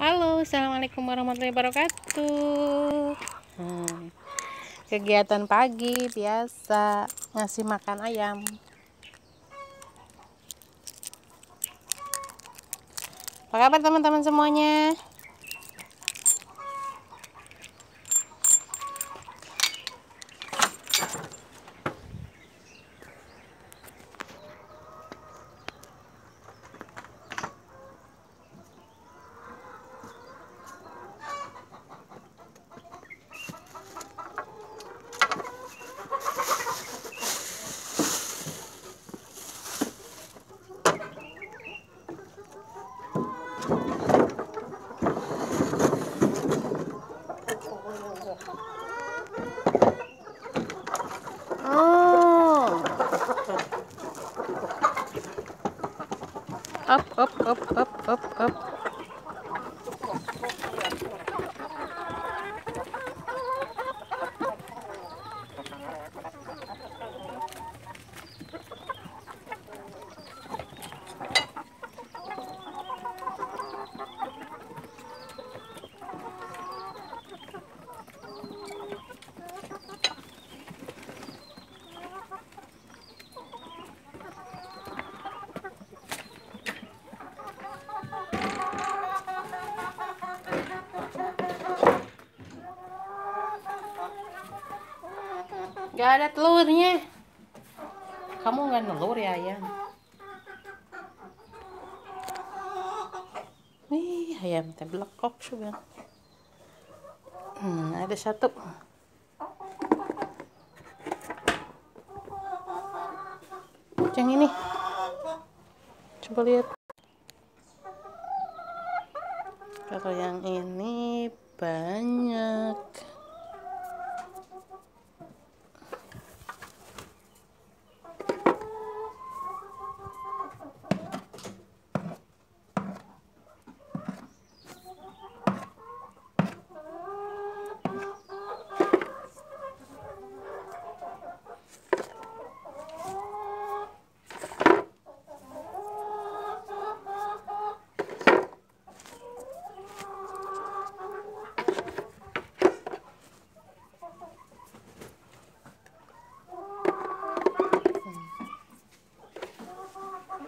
Halo, assalamualaikum warahmatullahi wabarakatuh. Hmm, kegiatan pagi biasa ngasih makan ayam. Apa kabar teman-teman semuanya? Up, up, up, up, up, Gak ada telurnya. Kamu nggak nelur ya ayam? Ih, ayam teh belekok juga. Hmm, ada satu. Yang ini. Coba lihat. Kalau yang ini banyak.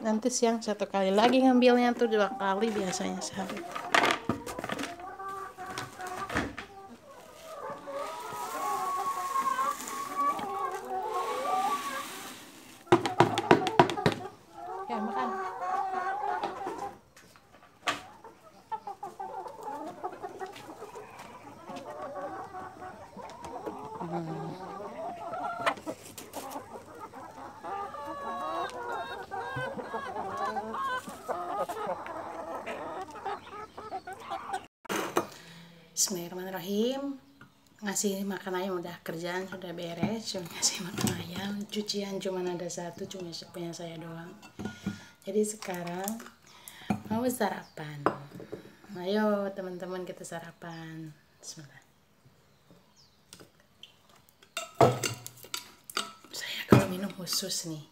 Nanti siang satu kali lagi ngambilnya tuh dua kali biasanya sehari. Ya makan Bismillahirrahmanirrahim. Ngasih makan ayam udah kerjaan sudah beres cuma ngasih makan ayam cucian cuma ada satu cuma punya saya doang. Jadi sekarang mau sarapan? Ayo teman-teman kita sarapan. Bismillah. Saya kalau minum khusus nih.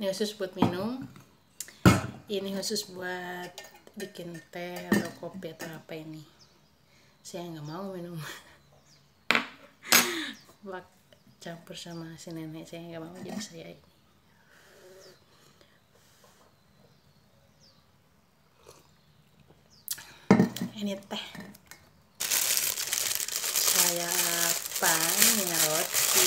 Ini khusus buat minum. Ini khusus buat bikin teh atau kopi atau apa ini saya nggak mau minum. Bak campur sama si nenek saya nggak mau jadi saya ini. Ini teh. Saya pannya roti.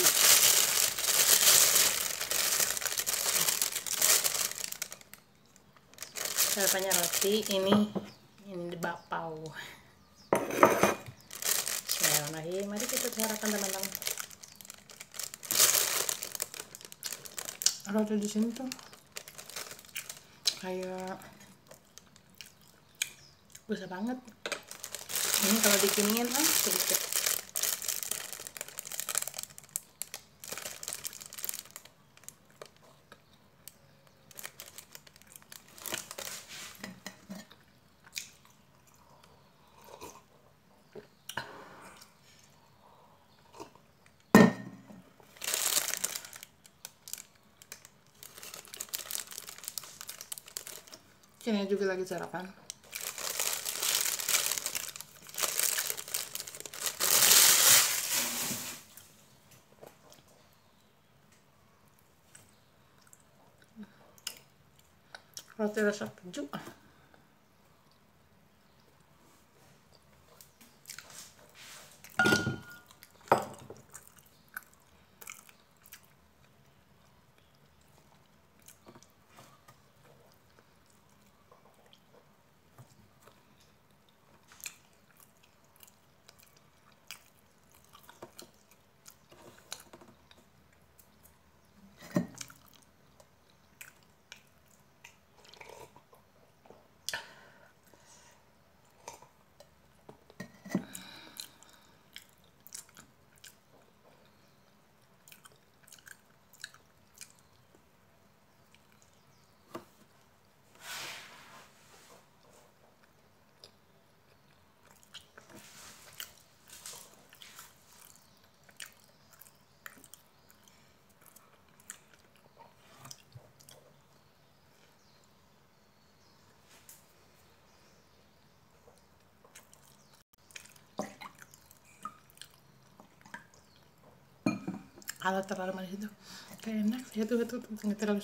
Sarapannya roti ini ini bapau Bismillahirrahmanirrahim mari kita sarapan teman-teman. Roti di sini tuh? Kayak besar banget. Ini kalau dikiniin ah sedikit Ini juga lagi sarapan. Roti rasa keju. Kalau terlalu manis itu kayak enak saya tuh tuh nggak terlalu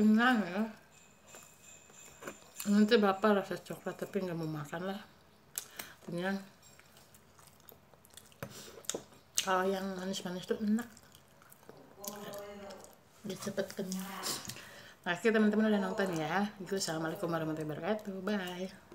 kenyang ya nanti bapak rasa coklat tapi nggak mau makan lah kenyang kalau yang manis-manis tuh enak dia cepet kenyang Oke teman-teman udah nonton ya. Assalamualaikum warahmatullahi wabarakatuh. Bye.